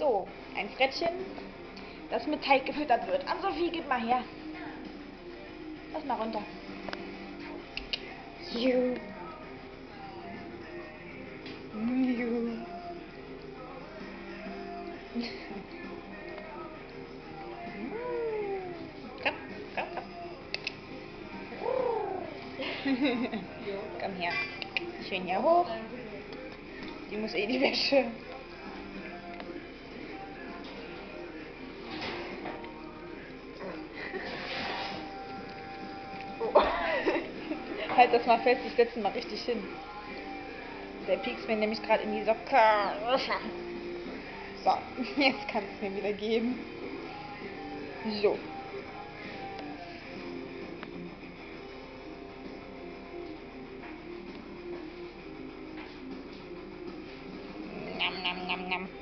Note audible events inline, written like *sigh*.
So, ein Frettchen, das mit Teig gefüttert wird. Ann-Sophie, gib mal her. Lass mal runter. Juhu. Juhu. Komm, komm, komm. komm her. Schön hier hoch. Die muss eh die Wäsche. Halt das mal fest, ich setze mal richtig hin. Der piekst mir nämlich gerade in die Socke. So, *laughs* jetzt kann es mir wieder geben. So. Nam, nam, nam, nam.